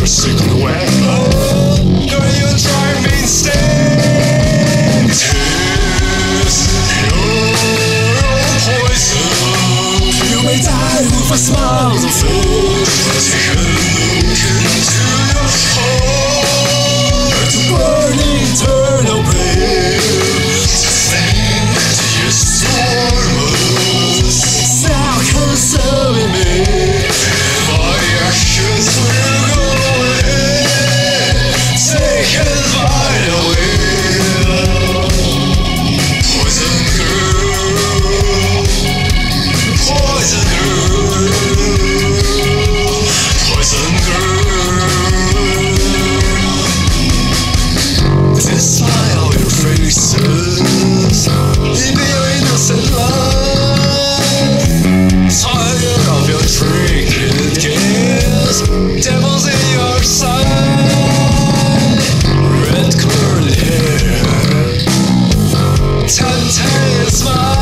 forsaken way. Oh, do you drive me insane. Your poison. You may die with a smile of food. Taken smile.